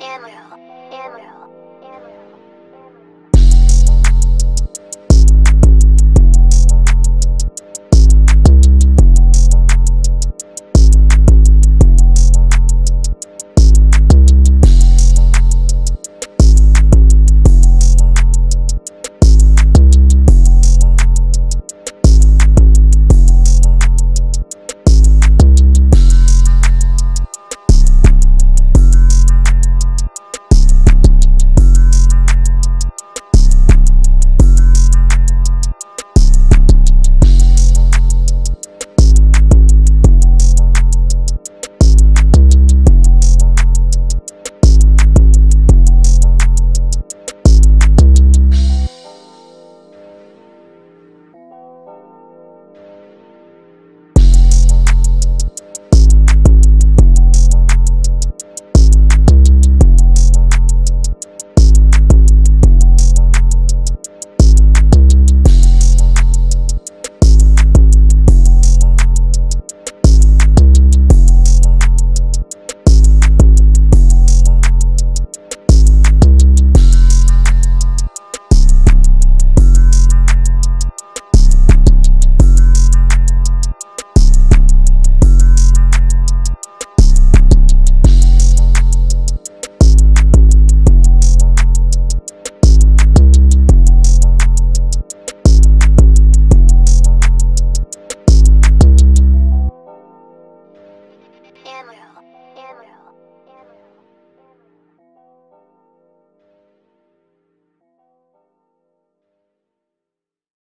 Emerald. Emerald.